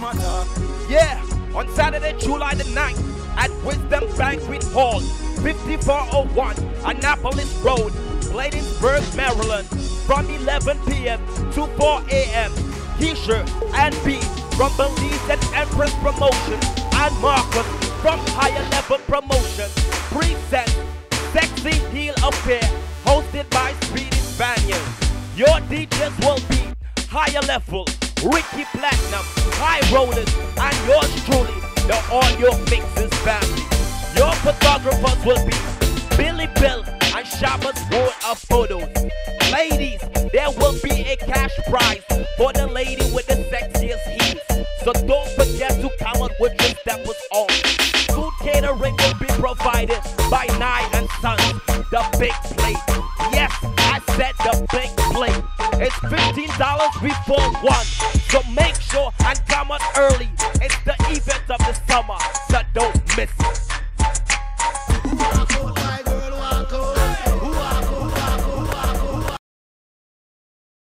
matter. Yeah, on Saturday, July the 9th, at Wisdom Banquet Hall, 5401 Annapolis Road, Bladensburg, Maryland, from 11 p.m. to 4 a.m. T-shirt and B from Belize and Empress Promotion and Marcus from Higher Level Promotion. Present Sexy Heel Affair, hosted by Speedy Spaniel. Your DJs will be Higher Level, Ricky Platinum, High Rollers, and yours truly, the All Your Mixes family. Your photographers will be Billy Bill and Shabba's World of Photos. Ladies, there will be a cash prize for the lady with the sexiest heels. So don't forget to come on with your steppers on. Food catering will be provided by Night and Sons, the big plate. Yes, I said the big. It's $15 before one. So make sure and come on early.